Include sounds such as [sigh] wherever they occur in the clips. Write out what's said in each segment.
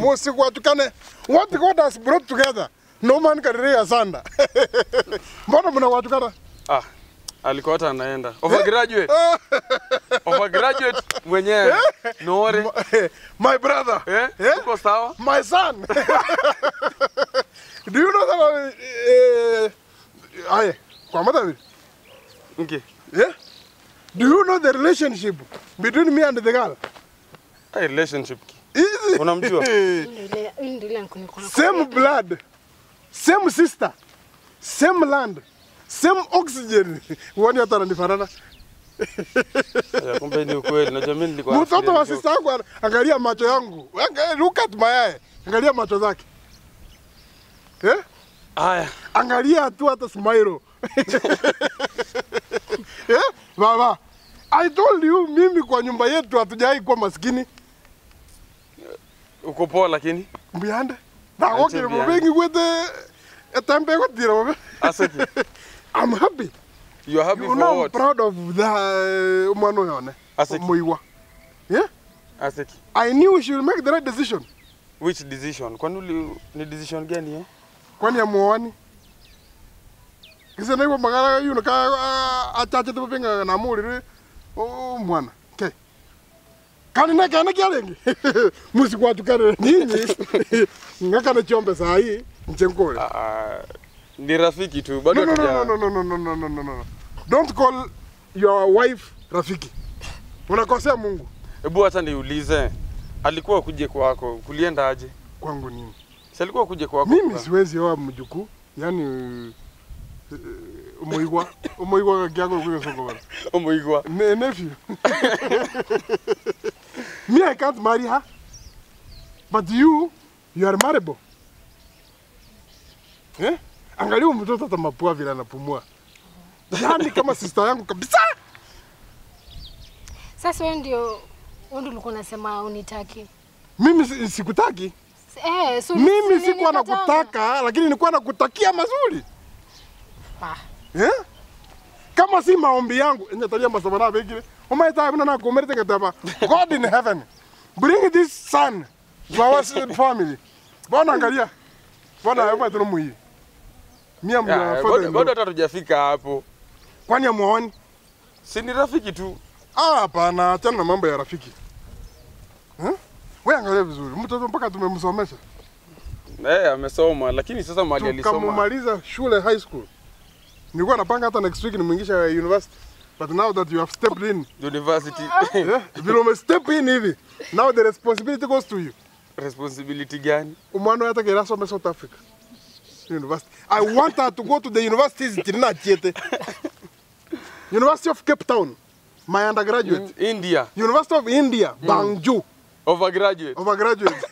musikuatukane what god has brought together no man can lay asunder [laughs] mbona mnawatukana Ah, alikuwa hata anaenda. Overgraduate. [laughs] Overgraduate mwenyewe. Nore. my brother Eh? Eh? Uko sawa? my son [laughs] do you know that eh aye kwa mata vile Okay. yeah do you know the relationship between me and the girl a relationship. Easy. Unamjua? Ndio ndio ile same blood. Same sister. Same land. Same oxygen. [laughs] Wani hata ananifanana kumbe ni ukweli. Najua mimi nilikuwa mtoto wa yangu angalia macho yangu. Look at my eye. Angalia macho zake. Eh? Aya, angalia tu hata smile. [laughs] Eh? Baba I told you mimi kwa nyumba yetu hatujai kuwa maskini Uko poa lakini? mbiande ndagokire mubengi etembe Aseki. [laughs] I'm happy You are happy you for know what? proud of the umwana yone Aseki. yeah Aseki. I knew she will make the right decision Which decision? Kwani uli ni decision gani eh kwani ya muoni kisa naigwa magara yuno ka achache tu benga na muri o mwana ke kani [laughs] [laughs] na kana kyalengi musikwatukane nyinyi ngakana chombe saa hii nchenkole uh, ah, ni rafiki tu bado no no no no no no no no no no don't call your wife rafiki unakosea Mungu Hebu hata niulize. Alikuwa kuje kwako, kulienda aje? kwangu nini Si alikuwa kuje kwako. mimi siwezi oa mjukuu yani umuigwa umuigwa gakyako kwesongo bana [laughs] Umuigwa. Ne- nephew. Me, I can't marry her. But you, you are marriable. Eh? Angalia mtoto hata mapua vile anapumua. Yaani kama sister yangu kabisa. Sasa wewe ndio wewe ndio ulikuwa unasema unitaki. Mimi si- sikutaki. Eh, so Mimi sikuwa nakutaka, lakini nilikuwa nakutakia mazuri. Ah. Eh? Kama si maombi yangu, enye talia masaba God in heaven, bring this son to our family. Bwana angalia. Bwana hebu tuno muhi. Mia mwa bado father. bado hatujafika hapo. Kwani amuoni? Si ni rafiki tu. Ah, hapana, achana na mambo ya rafiki. Eh? Wewe angalia vizuri. Mtoto mpaka tumemsomesha. Eh, amesoma lakini sasa mali alisoma. Tukamaliza shule high school. Nilikuwa napanga hata next week nimwingisha university. But now that you have stepped in, University yeah, vile have step in hivi, now the responsibility goes to you. responsibility gani? Umwana hata kera some South Africa. University. I want her to go to the universities in chiete. [laughs] University of Cape Town, my undergraduate. India University of India, Bangju, overgraduate. overgraduate. [laughs]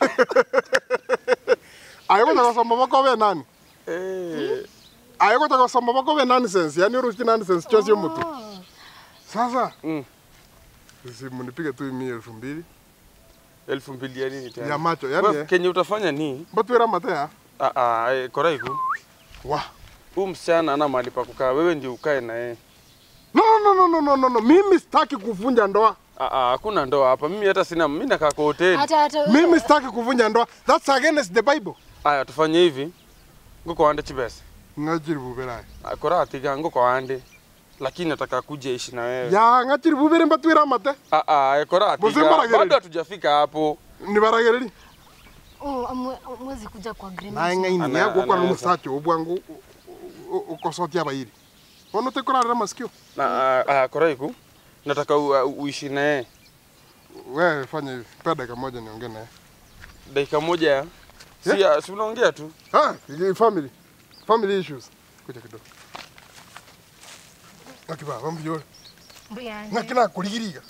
Ayoko takasoma bakobe nani? Eh, Ayoko takasoma bakobe nonsense, yani uruchi nonsense chosi mutu. Sasa mm, Sisi mnipiga tu mimi elfu mbili elfu mbili ya nini tena? ya macho yani, yani Kenye utafanya ni batwira matea ah ah, eh, Koraiku. wa huu msichana ana mahali pa kukaa, wewe ndio ukae na yeye. no no no no no no no mimi sitaki kuvunja ndoa Ah ah, hakuna ndoa hapa. Mimi hata sina, mimi nakaa kwa hoteli. Hata hata mimi sitaki kuvunja ndoa that's against the bible Aya, tufanye hivi. Nguko ande chibese. Ngajiribu bubera Akora atiga nguko wande. Lakini nataka kuja ishi na wewe. ya ngachiri bubere mbatwira mate Ah ah, ekora Bose atiga. mbarageri. Bado hatujafika hapo. nibaragereri oh, amwe- mwezi kuja kwa green na ng'aini ni yako kwa msacho ubwangu ukosotia bairi ono tekurarira masikio Na ah, kora Koraiku. Nataka uishi na yeye. wewe fanya hivi pea dakika moja niongee naye Dakika moja. Si, si unaongea tu. ah family family issues kuja kidogo Ngakibaba mbiole. Mbuyani. Ngakina kuligiriga.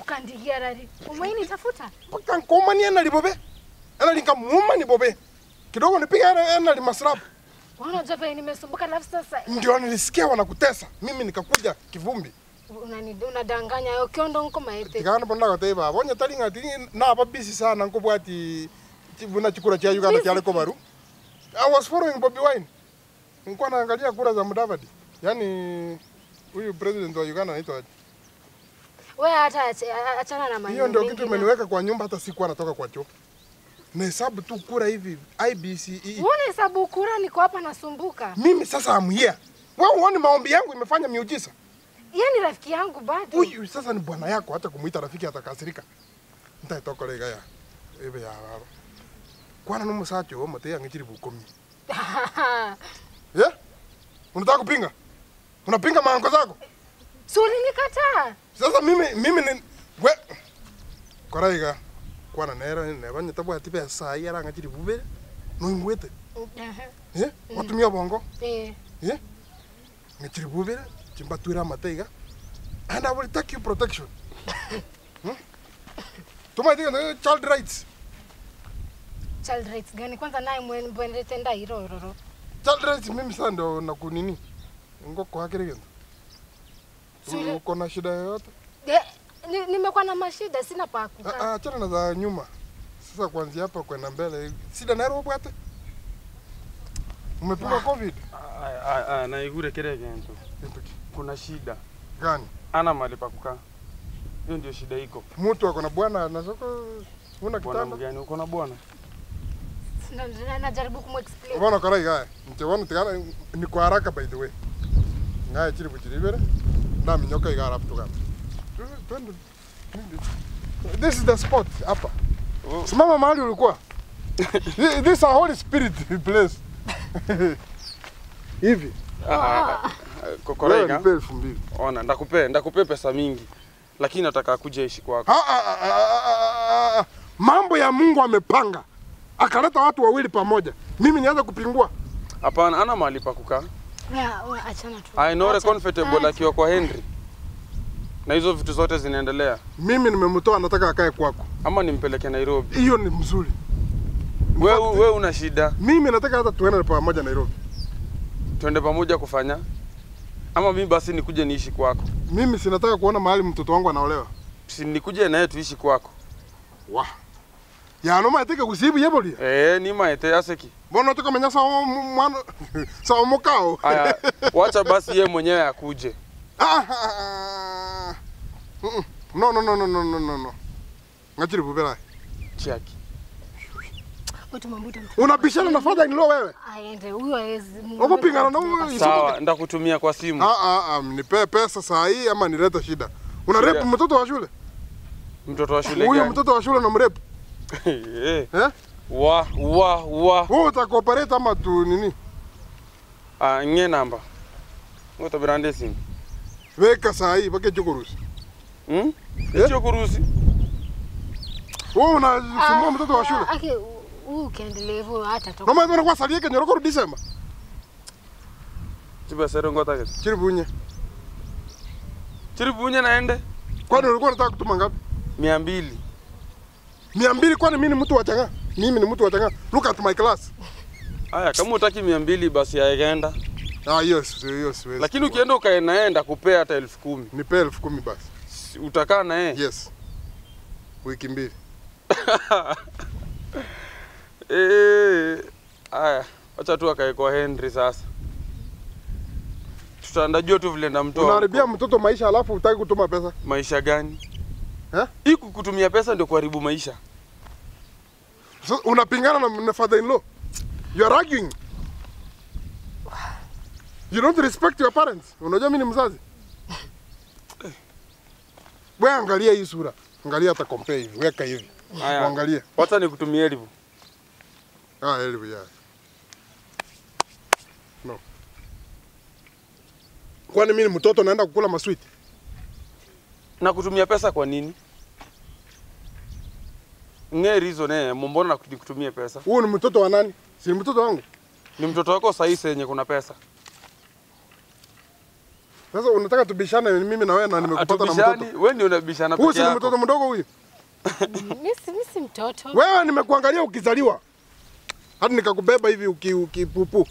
Ukandigiara ri. Umwaini tafuta. Mbaka nkomani ana libobe. Ana linkamuma ni bobe. Kidogo nipiga ana ana limasrabu. Wana jobe nimesumbuka alafu sasa. Ndio nilisikia wanakutesa. Mimi nikakuja kivumbi. Unaniduna unadanganya okiondo nko maete. Tikana bonda kate baba. Bonya talinga tingi na babisi sana nko bwati buna chikura cha Uganda cha leko baru. I was following Bobby Wine. Nilikuwa naangalia kura za Mudavadi. Yaani huyu president wa Uganda anaitwa? Wewe hata achana na maneno. hiyo ndio kitu na- imeniweka kwa nyumba hata sikuwa natoka kwa choo nahesabu tu kura hivi IBC. Mbona hesabu kura niko hapa nasumbuka? Mimi sasa am here. Wewe uone maombi yangu imefanya miujiza. Yeye ni rafiki yangu bado. Huyu sasa ni bwana yako, hata kumuita rafiki atakasirika. Ntaitokorega ya ebe ya baba. Kwana numusacho sacho, mate yangechiri bukomi. [laughs] Eh? Unataka kupinga? Unapinga maango zako? Si ulinikataa? Sasa mimi mimi ni we koraiga kwana nera neba nyitabwa tipe sai ara ngachiri bubere no ingwete Aha. eh watumia bongo Eh. eh ngachiri bubere chimba tuira mateiga and I will take you protection [laughs] hmm? Tuma itika na child rights Child rights gani? Kwanza naye mwenye tenda nda hiro roro. child rights mimi sasa ndo nakunini ngoko hakiri gendo Sule- uko na shida yoyote ni- nimekuwa na mashida sina pa Ah, kukaa. ah, achana na za nyuma. Sasa kuanzia hapa kwenda mbele, sida naero bwate. Umepigwa COVID? Aya, aya, naigure kile kintu. Kitu Kuna shida. gani? Ana mali pa kukaa. Hiyo ndio shida iko. Mtu ako na bwana na soko una Bwana kitanda. mgani uko na bwana? Na- na- Najaribu kumexplain. Bwana kora iga. Mtebona tikana ni kwa haraka by the way. Ngaya chiri buchiri bere. Na minyoka iga hapa tu kama. This is the spot hapa. Oh. Simama mahali ulikuwa. This is a Holy Spirit place. [laughs] Hivi. Ah, Wewe Kokorega. elfu mbili. Ona, ndakupe ndakupe pesa mingi. Lakini nataka kuja ishi kwako. Ah, ah, ah, ah, ah, ah. Mambo ya Mungu amepanga, akaleta watu wawili pamoja, mimi nianza kupingua? Hapana, ana mahali pa kukaa. I know comfortable akiwa kwa Henry. Na hizo vitu zote zinaendelea. Mimi nimemtoa, nataka akae kwako. Ama nimpeleke Nairobi. Hiyo ni mzuri. Wewe wewe una shida. Mimi nataka hata tuende pamoja Nairobi. tuende pamoja kufanya. Ama mimi basi nikuje niishi kwako. Mimi sinataka kuona mahali mtoto wangu anaolewa. Si nikuje naye tuishi kwako. Wa yano mateke kusibu yeboli Eh, ni maete aseki. mbona nataka menya sawa mwana sawa mukao Aya, wacha basi ye mwenyewe akuje. Ah, ah, ah. No no no no no no no no ngachiri bubera Chiaki. Unabishana na father in law wewe Aende huyo hawezi. Wako pingana na huyo Sawa, ndakutumia kwa simu. Ah, ah, ah, nipe pesa saa hii ama nilete shida. Una rep mtoto wa shule? Mtoto wa shule Huyo mtoto wa shule na mrep. Eh, Eh? wa wa wa. Wewe utakooperate ama tu nini? Ah, nye namba. Ngoto brande simu. Weka saa hii pake chokorusi. Hmm? yeah? Sio. Wewe unasumbua mtoto wa shule. Ake huyu ukiendelea hivyo hata toka. Mama ndio kwa salie kenye rokoro December. Tiba sero ngota ke. Chiri bunye. Naende Kwani ulikuwa unataka kutuma ngapi? 200. 200 kwani mimi ni mtu wa changa? Mimi ni mtu wa changa. Look at my class. Aya, kama utaki 200 basi yaenda. Ah, yes, hiyo siwezi. Lakini ukienda ukaenaenda kupea hata elfu kumi. nipe elfu kumi basi. Si- Utakaa yeye? Yes. Wiki mbili. [laughs] Eh, aya, acha tu akae kwa Henry sasa. Tutandajua tu vile ndamtoa. Unaharibia mtoto maisha alafu utaki kutuma pesa. maisha gani? Eh? Hii kukutumia pesa ndio kuharibu maisha. So, unapingana na, na father in law. You are arguing. You don't respect your parents. Unajua mimi ni mzazi. Wewe angalia hii sura. Angalia hata compare hivi. Weka hivi. Haya. Uangalie. Wacha nikutumie elimu. Ah, elimu ya. No. Kwani mimi ni mtoto naenda kukula maswiti? Na kutumia pesa kwa nini? Nge reason eh, mbona na kutumia pesa? Huyu ni mtoto wa nani? Si ni mtoto wangu. Ni mtoto wako sahihi yenye kuna pesa. Sasa unataka tubishane mimi na wewe na nimekupata na mtoto. wewe ndio unabishana Huyu peke si ni yako. mtoto mdogo huyu? [laughs] Mimi si mimi si mtoto. Wewe nimekuangalia ukizaliwa. Hadi nikakubeba hivi uki- ukipupu.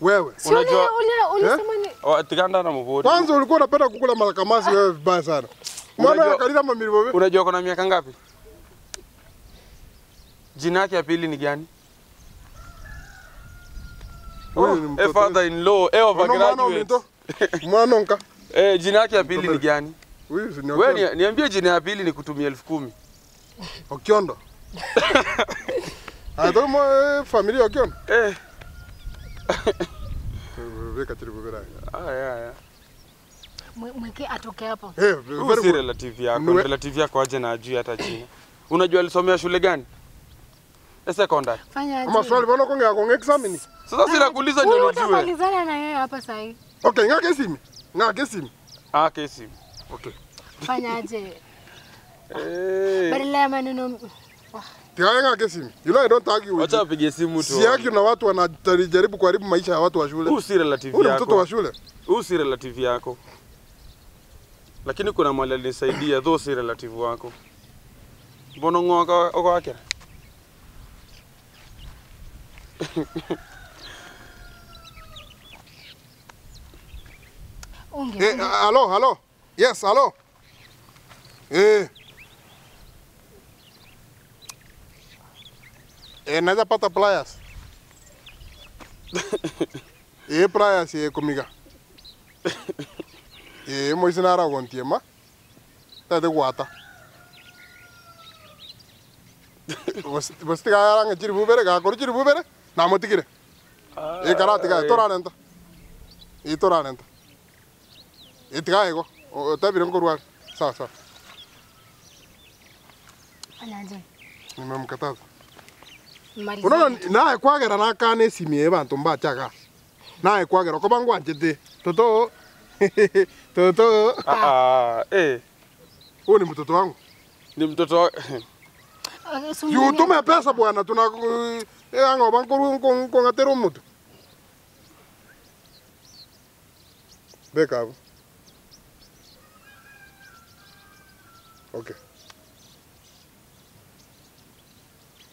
Wewe. Si ule Unajua- ule ulisema ni Oh, Tiganda na Mvuri. Kwanza ulikuwa unapenda kukula makamasi wewe vibaya sana. Mwana Unajua- mamilibo wewe. Unajua kuna miaka ngapi? Jina yake ya pili ni gani? Huyu Oh, father in law, eh overgraduate. Mwana. [laughs] Eh, jina yake ya pili ni gani? Huyu ni Wewe ni, niambie jina ya pili ni kutumia elfu kumi. Okiondo. [laughs] Ato mo familia Okiondo. Eh, bubera. Ah, haya. Mwe- Mweke atoke hapo. Eh, Huyu si relative yako, Niwe- relative yako aje na ajui hata jina. Unajua alisomea shule gani? E secondary. Fanya aje? Maswali bwana kongea kongea examine. Sasa si nakuuliza ndio unajua. nijue. utamalizana na yeye hapa sahi. Okay, ngake simu. Ngake simu. Ah, kesi. Okay. Fanya aje? Eh. Badala ya maneno Tiaye ngake simu. You know I don't argue with Acha apige simu tu. Si yake na watu wanajaribu kuharibu maisha ya watu wa shule. Huyu si relative Huyu ni mtoto wa shule. Huyu si relative yako. Lakini kuna mali alinisaidia, though si relative wako. Mbona ngoka uko wake? unge. Eh, halo, halo. Yes, halo. Eh. Eh, naweza pata pliers. [laughs] eh, pliers eh kumiga. Eh, mo isinara gontie ma. tete gwata. Aranga chiri bubere gakoro chiri bubere. Na mo tigire. Eh, karate ga toranenta. Eh, toranenta. itiga ego tabire ngorwa sawa sawa nimemkataza unaona naye kwagera nakane simie bantu mbachaga naye kwagera ko bangwa njete [laughs] toto. Ah, ah, eh. huyu ni mtoto wangu? Ni mtoto wa... Yutume pesa bwana. Tuna eh ngo ngo ngatero mtu. Beka hapo. Okay.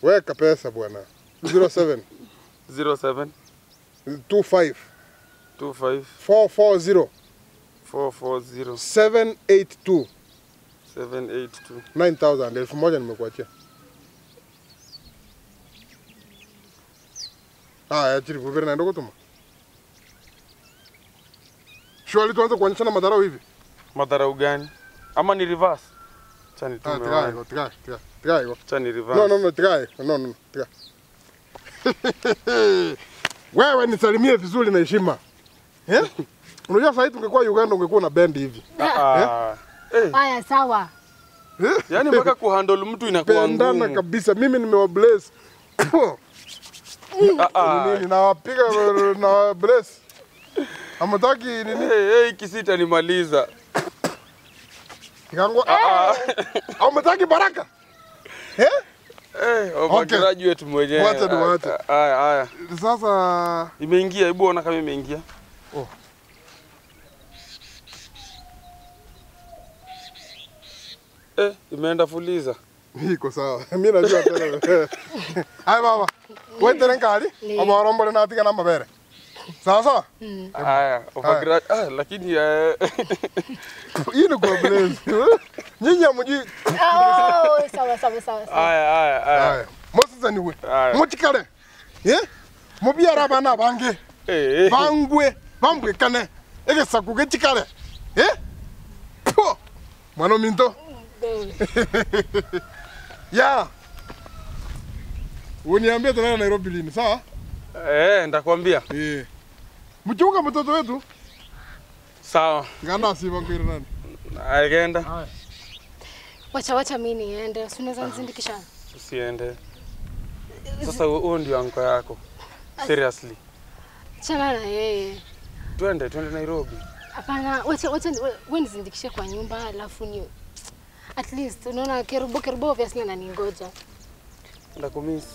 Weka pesa bwana. 07 07 25 25 440 440 782 782 9000 elfu moja nimekuachia. Haya, chiri vuvere naenda kutuma. Shwali tuanze kuonyeshana madharau hivi. madharau gani ama ni reverse cha Ah, try tigae, wapi? go, tigae, tigae, tigae, go. cha ni reverse No, no, no, try. No, no, no, tigae. [laughs] Wewe nisalimie vizuri na heshima. Eh? [laughs] Unajua sasa hivi tungekuwa Uganda ungekuwa na band hivi. Ah, ah. Eh, Haya sawa. Yaani mpaka kuhandle mtu inakuwa Pendana ngumu kabisa. Mimi nimewa bless. Ah, ah. nini nawapiga na bless amutaki nini Eh, eh, kisita nimaliza kangwa Amataki baraka eh eh, Okay. graduate mwenyewe Wacha ni wacha. Ah, haya haya sasa imeingia hebu ona kama imeingia Oh. Eh, imeenda fuliza. Iko sawa. [laughs] Mimi najua tena. [laughs] Hai baba. Wewe tena ngali? Ama natika na atika na mabere sawa sawa? Haya ufagira ah, lakini eh, [laughs] hii ni kwa blaze. nyinyi amujui Oh, sawa sawa sawa. sawa. haya haya haya. Mosizaniwe Haya. muchikale eh mubyara abana bange. Eh, eh. bangwe kane. Ege sakuge gechikale eh mwana minto [laughs] ya. Uniambie tunaenda Nairobi lini sawa? Eh, ndakwambia eh. Mchunga mtoto wetu. Sawa. Ngana asiba kwira nani? Aigenda. Wacha wacha mimi niende. Si unaweza nizindikisha? usiende. Sasa hu- huo ndio anko yako. Seriously. Chana na yeye. twende twende nairobi. Hapana, wacha wacha wewe nizindikishe kwa nyumba alafu ni at least unaona kerubo kerubo obviously ananingoja. ndakumisi